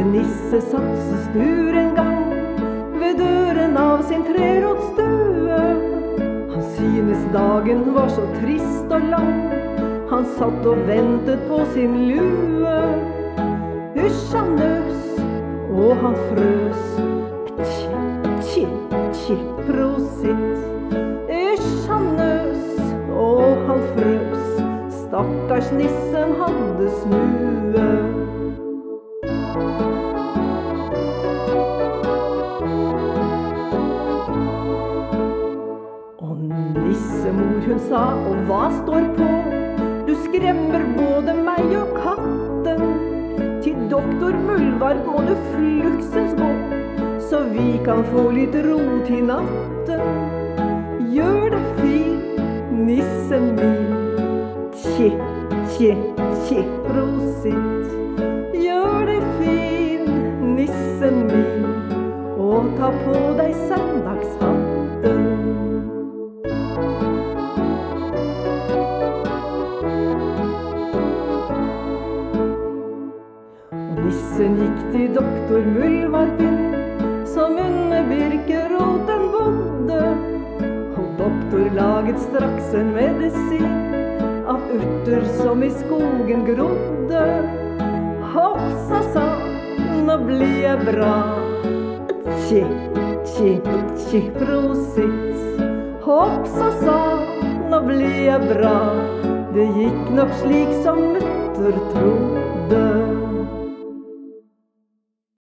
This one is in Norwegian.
Nisse satse stur en gang ved døren av sin trerådsstue. Han synes dagen var så trist og lang. Han satt og ventet på sin lue. Hysj, han nøs, og han frøs. Tji, tji, tji, prositt. Hysj, han nøs, og han frøs. Stakkars nissen hadde snue. Hun sa, og hva står på? Du skremmer både meg og katten. Til doktor Muldvarp må du fluksens gå, så vi kan få litt ro til natten. Gjør det fint, nissen min. Tje, tje, tje, prosit. Gjør det fint, nissen min, og ta på deg søndagshatten. Nissen gikk til doktor Muldvarpen, som under birkeroten bodde. Og doktor laget straks en medisin av urter som i skogen grodde. Hoppsa sa, nå blir jeg bra. Tji, tji, tji, prosit. Hoppsa sa, nå blir jeg bra. Det gikk nok slik som mutter trodde.